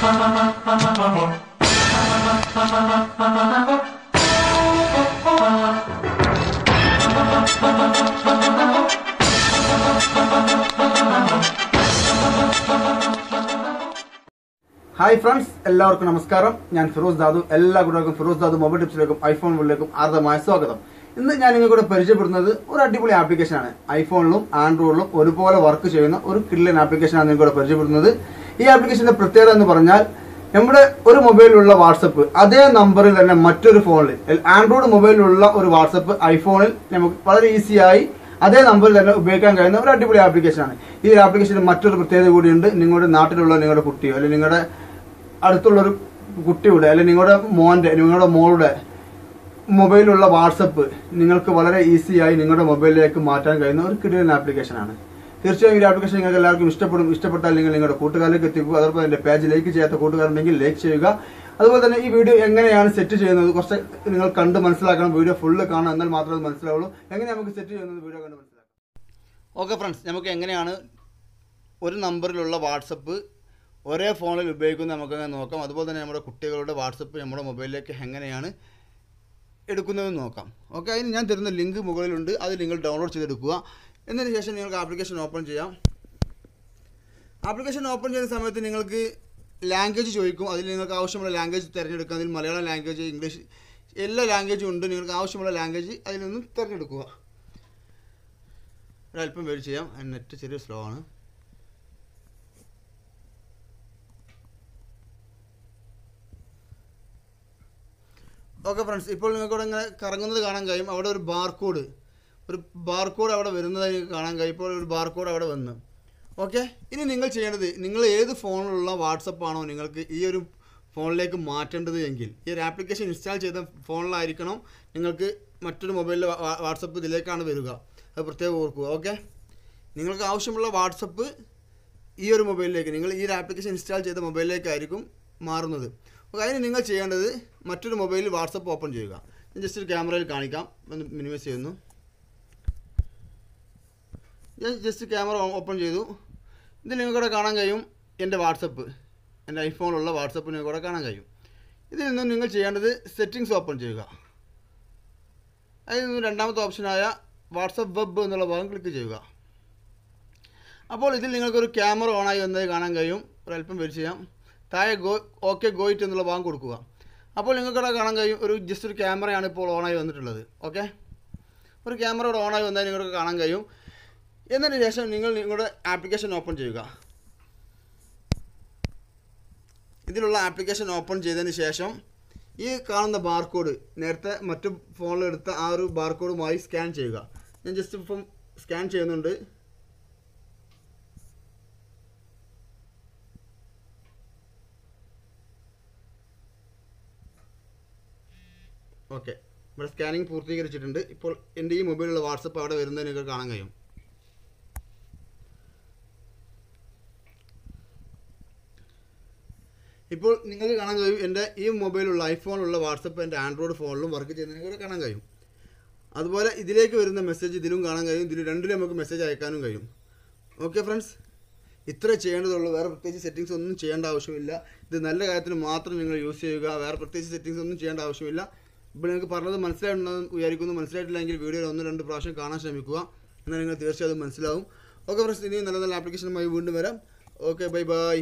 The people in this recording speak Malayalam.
ഹായ് ഫ്രണ്ട്സ് എല്ലാവർക്കും നമസ്കാരം. ഞാൻ ഫിറോസ് ദാദു. എല്ലാ കൂട്ടർക്കും ഫിറോസ് ദാദു മൊബൈൽ ടിപ്സിലേക്കും ഐഫോൺ മുകളിലേക്കും ആർദ്രമായ സ്വാഗതം. ഇന്ന് ഞാൻ നിങ്ങൾക്കൂടെ പരിചയപ്പെടുന്നത് ഒരു അടിപൊളി ആപ്ലിക്കേഷനാണ് ഐഫോണിലും ആൻഡ്രോയിഡിലും ഒരുപോലെ വർക്ക് ചെയ്യുന്ന ഒരു കില്ലൻ ആപ്ലിക്കേഷനാണ് നിങ്ങൾക്കൂടെ പരിചയപ്പെടുന്നത്. ഈ ആപ്ലിക്കേഷന്റെ പ്രത്യേകത എന്ന് പറഞ്ഞാൽ നമ്മുടെ ഒരു മൊബൈലിലുള്ള വാട്സപ്പ് അതേ നമ്പറിൽ തന്നെ മറ്റൊരു ഫോണിൽ ആൻഡ്രോയിഡ് മൊബൈലിലുള്ള ഒരു വാട്സപ്പ് ഐഫോണിൽ നമുക്ക് വളരെ ഈസിയായി അതേ നമ്പറിൽ തന്നെ ഉപയോഗിക്കാൻ കഴിയുന്ന ഒരു അടിപൊളി ആപ്ലിക്കേഷനാണ്. ഈ ഒരു ആപ്ലിക്കേഷന് മറ്റൊരു പ്രത്യേകത കൂടിയുണ്ട്. നിങ്ങളുടെ നാട്ടിലുള്ള നിങ്ങളുടെ കുട്ടിയോ അല്ലെങ്കിൽ നിങ്ങളുടെ അടുത്തുള്ള ഒരു കുട്ടിയുടെ അല്ലെങ്കിൽ നിങ്ങളുടെ മോന്റെ നിങ്ങളുടെ മോളുടെ മൊബൈലിലുള്ള വാട്സപ്പ് നിങ്ങൾക്ക് വളരെ ഈസിയായി നിങ്ങളുടെ മൊബൈലിലേക്ക് മാറ്റാൻ കഴിയുന്ന ഒരു കിടിലൻ ആപ്ലിക്കേഷനാണ്. തീർച്ചയായും ഈ ആപ്ലിക്കേഷൻ നിങ്ങൾക്ക് എല്ലാവർക്കും ഇഷ്ടപ്പെടും. ഇഷ്ടപ്പെട്ടാൽ നിങ്ങൾ നിങ്ങളുടെ കൂട്ടുകാരിലേക്ക് എത്തിക്കുക. അതോടൊപ്പം എന്റെ പേജ് ലൈക്ക് ചെയ്യാത്ത കൂട്ടുകാരുണ്ടെങ്കിൽ ലൈക്ക് ചെയ്യുക. അതുപോലെ തന്നെ ഈ വീഡിയോ എങ്ങനെയാണ് സെറ്റ് ചെയ്യുന്നത്? കുറച്ച് നിങ്ങൾ കണ്ട് മനസ്സിലാക്കണം. വീഡിയോ ഫുള്ള് കാണാം എന്നാൽ മാത്രമേ മനസ്സിലാവുള്ളൂ. എങ്ങനെ നമുക്ക് സെറ്റ് ചെയ്യുന്നത് വീഡിയോ കണ്ട് മനസ്സിലാക്കാം. ഓക്കെ ഫ്രണ്ട്സ് നമുക്ക് എങ്ങനെയാണ് ഒരു നമ്പറിലുള്ള വാട്സപ്പ് ഒരേ ഫോണിൽ ഉപയോഗിക്കുന്നത് നമുക്ക് നോക്കാം? അതുപോലെ തന്നെ നമ്മുടെ കുട്ടികളുടെ വാട്സപ്പ് നമ്മുടെ മൊബൈലിലേക്ക് എങ്ങനെയാണ് എടുക്കുന്നതെന്ന് നോക്കാം. ഓക്കെ അതിന് ഞാൻ തരുന്ന ലിങ്ക് മുകളിലുണ്ട്. അത് നിങ്ങൾ ഡൗൺലോഡ് ചെയ്തെടുക്കുക. എന്നതിന് ശേഷം നിങ്ങൾക്ക് ആപ്ലിക്കേഷൻ ഓപ്പൺ ചെയ്യാം. ആപ്ലിക്കേഷൻ ഓപ്പൺ ചെയ്യുന്ന സമയത്ത് നിങ്ങൾക്ക് ലാംഗ്വേജ് ചോദിക്കും. അതിൽ നിങ്ങൾക്ക് ആവശ്യമുള്ള ലാംഗ്വേജ് തിരഞ്ഞെടുക്കുക അതിൽ മലയാളം ലാംഗ്വേജ് ഇംഗ്ലീഷ് എല്ലാ ലാംഗ്വേജും ഉണ്ട്. നിങ്ങൾക്ക് ആവശ്യമുള്ള ലാംഗ്വേജ് അതിൽ നിന്നും തിരഞ്ഞെടുക്കുക. ഒരല്പം വെയിറ്റ് ചെയ്യാം. നെറ്റ് ചെറിയ സ്ലോ ആണ്. ഓക്കെ ഫ്രണ്ട്സ് ഇപ്പോൾ നിങ്ങൾക്ക് ഇവിടെ ഇങ്ങനെ കറങ്ങുന്നത് കാണാൻ കഴിയും. അവിടെ ഒരു ബാർകോഡ് ഒരു ബാർകോഡ് അവിടെ വരുന്നതായി കാണാൻ കഴിയും. ഇപ്പോൾ ഒരു ബാർകോഡ് അവിടെ വന്ന്. ഓക്കെ ഇനി നിങ്ങൾ ചെയ്യേണ്ടത് നിങ്ങൾ ഏത് ഫോണിലുള്ള വാട്സപ്പാണോ നിങ്ങൾക്ക് ഈ ഒരു ഫോണിലേക്ക് മാറ്റേണ്ടത് എങ്കിൽ ഈ ഒരു ആപ്ലിക്കേഷൻ ഇൻസ്റ്റാൾ ചെയ്ത ഫോണിലായിരിക്കണം നിങ്ങൾക്ക് മറ്റൊരു മൊബൈലിൽ വാട്സപ്പ് ഇതിലേക്കാണ് വരിക. അത് പ്രത്യേകം ഓർക്കുക ഓക്കെ നിങ്ങൾക്ക് ആവശ്യമുള്ള വാട്സപ്പ് ഈ ഒരു മൊബൈലിലേക്ക് നിങ്ങൾ ഈ ഒരു ആപ്ലിക്കേഷൻ ഇൻസ്റ്റാൾ ചെയ്ത മൊബൈലിലേക്കായിരിക്കും മാറുന്നത്. അപ്പോൾ അതിന് നിങ്ങൾ ചെയ്യേണ്ടത് മറ്റൊരു മൊബൈലിൽ വാട്സപ്പ് ഓപ്പൺ ചെയ്യുക. ഞാൻ ജസ്റ്റ് ഒരു ക്യാമറയിൽ കാണിക്കാം ഒന്ന് മിനിമൈസ് ചെയ്യുന്നു. ജസ്റ്റ് ക്യാമറ ഓപ്പൺ ചെയ്തു. ഇതിൽ നിങ്ങൾക്കിവിടെ കാണാൻ കഴിയും എന്റെ വാട്സപ്പ് എന്റെ ഐഫോണിലുള്ള വാട്സപ്പ് നിങ്ങൾക്കിവിടെ കാണാൻ കഴിയും. ഇതിൽ നിന്നും നിങ്ങൾ ചെയ്യേണ്ടത് സെറ്റിങ്സ് ഓപ്പൺ ചെയ്യുക. അതിൽ നിന്നും രണ്ടാമത്തെ ഓപ്ഷനായ വാട്സപ്പ് വെബ് എന്നുള്ള ഭാഗം ക്ലിക്ക് ചെയ്യുക. അപ്പോൾ ഇതിൽ നിങ്ങൾക്കൊരു ക്യാമറ ഓണായി വന്നത് കാണാൻ കഴിയും. ഒരല്പം വെയിറ്റ് ചെയ്യാം. താഴെ ഗോ ഓക്കെ ഗോയിറ്റ് എന്നുള്ള ഭാഗം കൊടുക്കുക. അപ്പോൾ നിങ്ങൾക്കിവിടെ കാണാൻ കഴിയും. ഒരു ജസ്റ്റ് ഒരു ക്യാമറയാണ് ഇപ്പോൾ ഓണായി വന്നിട്ടുള്ളത്. ഓക്കെ ഒരു ക്യാമറ ഇവിടെ ഓണായി വന്നാൽ നിങ്ങൾക്ക് കാണാൻ കഴിയും. എന്നതിന് ശേഷം നിങ്ങൾ നിങ്ങളുടെ ആപ്ലിക്കേഷൻ ഓപ്പൺ ചെയ്യുക. ഇതിലുള്ള ആപ്ലിക്കേഷൻ ഓപ്പൺ ചെയ്തതിന് ശേഷം ഈ കാണുന്ന ബാർകോഡ് നേരത്തെ മറ്റു ഫോണിലെടുത്ത ആ ഒരു ബാർകോഡുമായി സ്കാൻ ചെയ്യുക. ഞാൻ ജസ്റ്റ് ഇപ്പം സ്കാൻ ചെയ്യുന്നുണ്ട്. ഓക്കെ ഇവിടെ സ്കാനിങ് പൂർത്തീകരിച്ചിട്ടുണ്ട്. ഇപ്പോൾ എന്റെ ഈ മൊബൈലിലുള്ള വാട്സപ്പ് അവിടെ വരുന്നത് കാണാൻ കഴിയും. ഇപ്പോൾ നിങ്ങൾക്ക് കാണാൻ കഴിയും എന്റെ ഈ മൊബൈലുള്ള ഐഫോണുള്ള വാട്സപ്പ് എന്റെ ആൻഡ്രോയിഡ് ഫോണിലും വർക്ക് ചെയ്യുന്നത് നിങ്ങൾക്ക് കാണാൻ കഴിയും. അതുപോലെ ഇതിലേക്ക് വരുന്ന മെസ്സേജ് ഇതിലും കാണാൻ കഴിയും ഇതിൽ രണ്ടിലും നമുക്ക് മെസ്സേജ് അയക്കാനും കഴിയും. Okay friends? ഇത്ര ചെയ്യേണ്ടതുള്ളൂ വേറെ പ്രത്യേകിച്ച് സെറ്റിങ്സ് ഒന്നും ചെയ്യേണ്ട ആവശ്യമില്ല. ഇത് നല്ല കാര്യത്തിന് മാത്രം നിങ്ങൾ യൂസ് ചെയ്യുക വേറെ പ്രത്യേകിച്ച് സെറ്റിങ്സ് ഒന്നും ചെയ്യേണ്ട ആവശ്യമില്ല. ഇപ്പോൾ നിങ്ങൾക്ക് പറഞ്ഞത് മനസ്സിലായിട്ടുണ്ടെന്ന് വിചാരിക്കുന്നു മനസ്സിലായിട്ടില്ലെങ്കിൽ വീഡിയോ ഒന്ന് രണ്ട് പ്രാവശ്യം കാണാൻ ശ്രമിക്കുക. എന്നാൽ നിങ്ങൾ തീർച്ചയായും മനസ്സിലാവും. ഓക്കെ ഫ്രണ്ട്സ് ഇനിയും നല്ല നല്ല ആപ്ലിക്കേഷനുമായി വീണ്ടും വരാം. Okay bye bye.